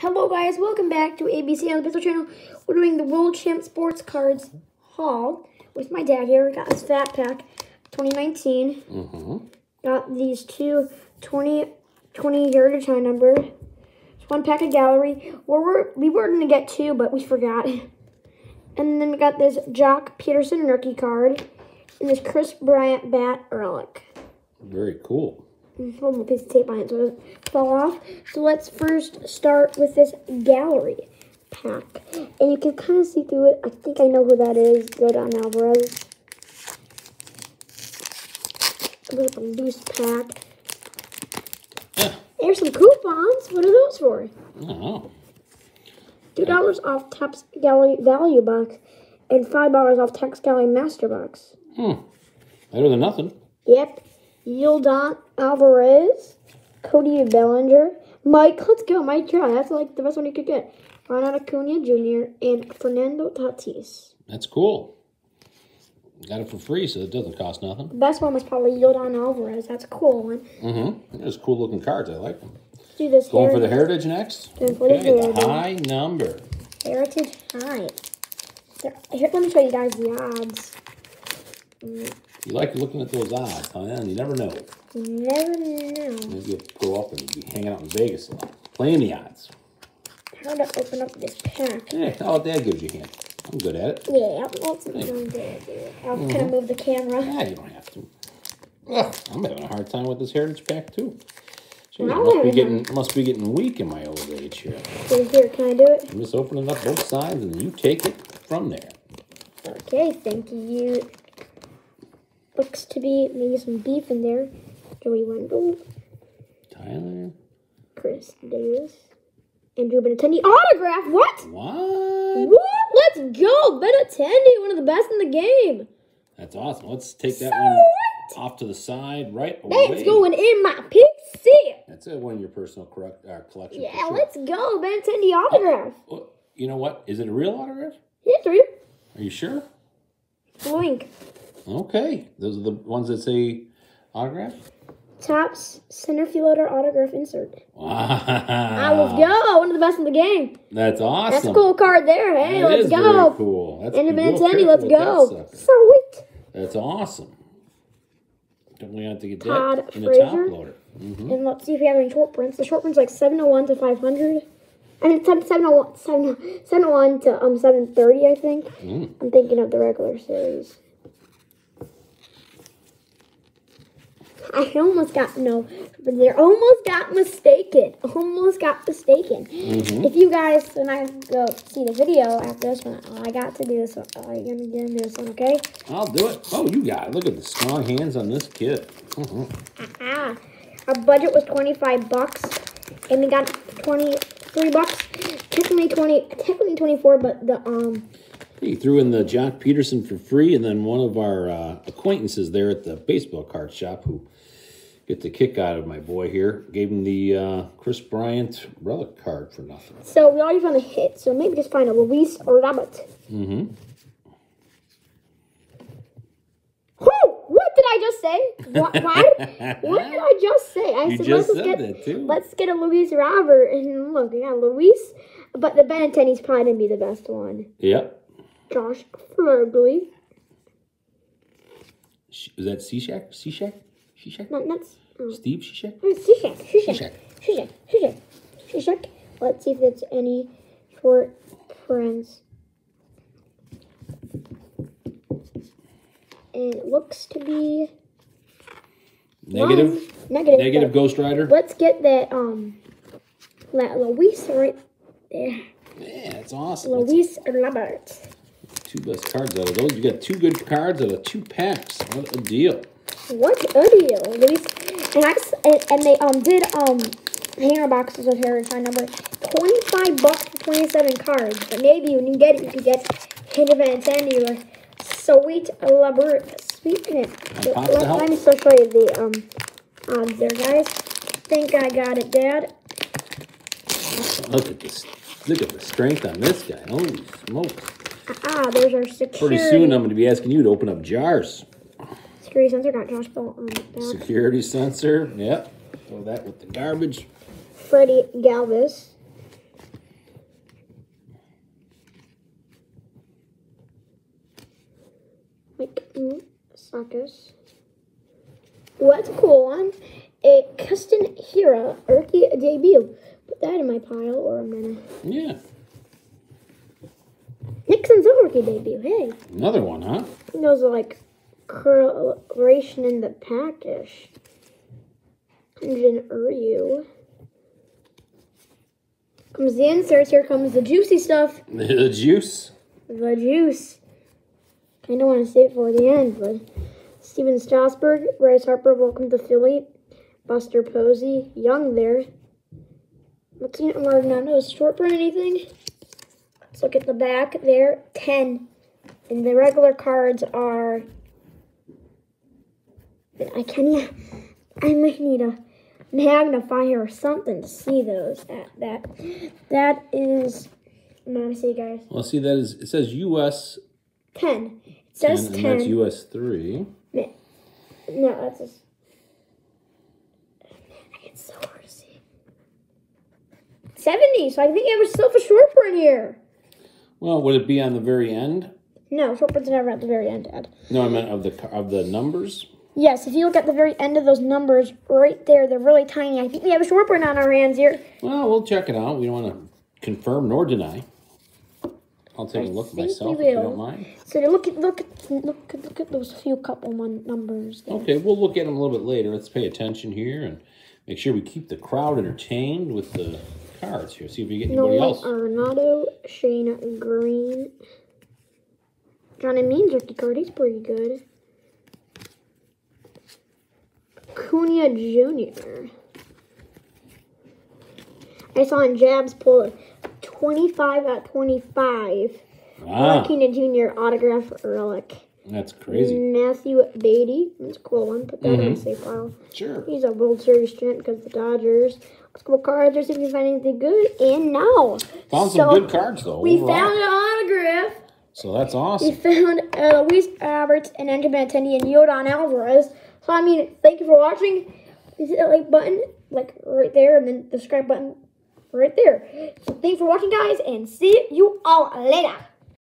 Hello guys, welcome back to ABC on the Pistol Channel. We're doing the World Champ Sports Cards haul with my dad here. We got this Fat Pack 2019. Mm-hmm. Got these two 20, 20 Heritage High numbers. One pack of Gallery. We're, we're, we were going to get two, but we forgot. And then we got this Joc Pederson rookie card. And this Kris Bryant Bat Relic. Very cool. One more piece of tape on it so it doesn't fall off. So let's first start with this gallery pack. And you can kind of see through it. I think I know who that is. Yordan Alvarez. A little loose pack. Yeah. There's some coupons. What are those for? I don't know. Two dollars off Topps Gallery Value Box and five dollars off Topps Gallery Master Box. Hmm. Better than nothing. Yep. Yordan Alvarez, Cody Bellinger, Mike. Let's go, Mike Trout. That's like the best one you could get. Ronald Acuna Jr. and Fernando Tatis. That's cool. Got it for free, so it doesn't cost nothing. The best one was probably Yordan Alvarez. That's a cool one. Mm-hmm. There's cool looking cards. I like them. Let's do this Going for the Heritage, Heritage next? Going for the Okay, Heritage. high number. Heritage High. Here, let me show you guys the odds. You like looking at those odds, huh? And you never know. You never know Maybe you'll grow up and be hanging out in Vegas a lot. Playing the odds. how to open up this pack. Yeah, oh, Dad gives you a hand. I'm good at it. Yeah, that's what I'm going to do. I'll mm-hmm. kind of move the camera. Yeah, you don't have to. Ugh, I'm having a hard time with this Heritage pack, too. Well, I must be I'm getting must be getting weak in my old age here. So here, can I do it? I'm just opening up both sides and you take it from there. Okay, thank you. Looks to be maybe some beef in there. Joey Wendle, Tyler. Chris Davis, Andrew Benintendi. Autograph? What? What? What? Let's go! Benintendi, one of the best in the game. That's awesome. Let's take that So one what? off to the side right away. That's going in my PC. That's uh, one of your personal correct, uh, collection. Yeah, sure. let's go. Benintendi autograph. Well, you know what? Is it a real autograph? Here's three. Are you sure? Link. Okay. Those are the ones that say autograph? Topps center fielder autograph insert. Wow. Ah, let's go. One of the best in the game. That's awesome. That's a cool card there. Hey, That let's is go. Very cool. That's real Benintendi, careful let's that go. Sweet. That's awesome. Definitely have to get Todd that in the Frazier. top loader. Mm-hmm. And let's see if we have any short prints. The short print's like 701 to 500. And it's 701, 701 to um 730, I think. Mm. I'm thinking of the regular series. I almost got, no, but there almost got mistaken. Almost got mistaken. Mhm. If you guys, when I go see the video after this one, I got to do this one. Oh, you're going to get into this one, okay? I'll do it. Oh, you got it. Look at the strong hands on this kid. Ah, our budget was 25 bucks, and we got 23 bucks. Technically 20, technically 24, but the um, He threw in the Joc Pederson for free, and then one of our uh, acquaintances there at the baseball card shop who get the kick out of my boy here gave him the uh, Kris Bryant relic card for nothing. so we already found a hit. So maybe just find a Luis Robert. Mm-hmm. Who? What did I just say? What? Why? what did I just say? I You said let's said get that too. let's get a Luis Robert, and look, yeah, Luis. But the Benintendi's probably gonna be the best one. Yep. Josh Furley. Is that C-Shack? C-Shack? Cishak? Cishak? Not nuts. Oh. Steve Cishak? Shishak, Shishak, Shishak. Shishak, Shishak, Shishak. Let's see if there's any short prints. And it looks to be Negative? one. Negative. Negative Ghost Rider? Let's get that um, La- Luis right there. Yeah, that's awesome. That's Luis Robert. two best cards out of those. You got two good cards out of two packs. What a deal. What a deal, Luis. And I and, and they um did um hanger boxes with Heritage High number twenty five bucks for twenty seven cards. But maybe when you get it, you can get Benintendi or Sweet Labert. Sweet in it. And pops to Let, let me still show you the um odds there, guys. Think I got it, Dad. Look at this. Look at the strength on this guy. Holy smokes. Ah, there's our security. Pretty soon I'm going to be asking you to open up jars. Security sensor, not Josh Bell. Security sensor, yep. Throw that with the garbage. Freddy Galvis. Mike Sakis. What's a cool one. A Custom Hero rookie debut. Put that in my pile or a minute. Yeah. Nixon's rookie debut. Hey. Another one, huh? Those are like coloration in the package. Jin Uryu. Comes the inserts. Here comes the juicy stuff. The juice. The juice. I don't want to save it for the end, but Stephen Strasburg, Bryce Harper, welcome to Philly. Buster Posey, young there. Let's see, I'm not know is short print anything. Let's look at the back there. 10. And the regular cards are. I can't. I might need a magnifier or something to see those. That that that is. I'm gonna say, guys. Well, see, that is, it says US 10. It 10, says and 10. that's US 3. No, that's just. It's so hard to see. 70, so I think I have myself a short print here. Well, would it be on the very end? No, short print's never at the very end, Ed. No, I meant of the of the numbers. Yes, if you look at the very end of those numbers right there, they're really tiny. I think we have a short print on our hands here. Well, we'll check it out. We don't want to confirm nor deny. I'll take a I look myself if you don't mind. So look at look at look at, look at those few couple one numbers there. Okay, we'll look at them a little bit later. Let's pay attention here and make sure we keep the crowd entertained with the cards here. See if we get anybody Nolan else. Arenado, Shane Greene. Johnny Means rookie card, he's pretty good. Cunha Jr. I saw in Jabs pull a 25 out of 25. Ah, Cunha Jr. autograph relic. that's crazy. Matthew Beaty. That's a cool one. Put that in Mhm. a safe file. Sure. He's a World Series champ because the Dodgers. Let's go cards. Let's see if you find anything good. And now. Found some good cards though. We overall. found an autograph. So that's awesome. We found uh, Luis Alberts and Andrew Benintendi and Yordan Alvarez. So, I mean, thank you for watching. Hit that like button, like right there, and then the subscribe button right there. So, thanks for watching, guys, and see you all later.